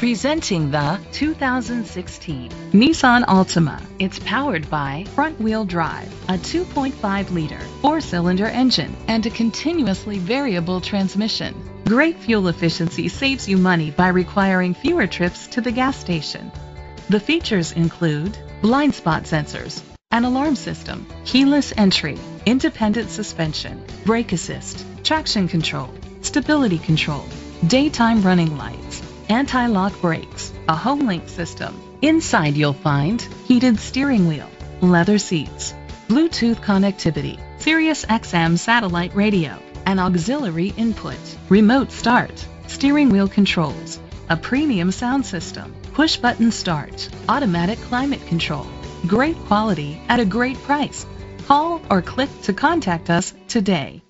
Presenting the 2016 Nissan Altima. It's powered by front-wheel drive, a 2.5-liter four-cylinder engine, and a continuously variable transmission. Great fuel efficiency saves you money by requiring fewer trips to the gas station. The features include blind spot sensors, an alarm system, keyless entry, independent suspension, brake assist, traction control, stability control, daytime running lights, anti-lock brakes, a HomeLink system. Inside you'll find heated steering wheel, leather seats, Bluetooth connectivity, Sirius XM satellite radio, an auxiliary input, remote start, steering wheel controls, a premium sound system, push button start, automatic climate control. Great quality at a great price. Call or click to contact us today.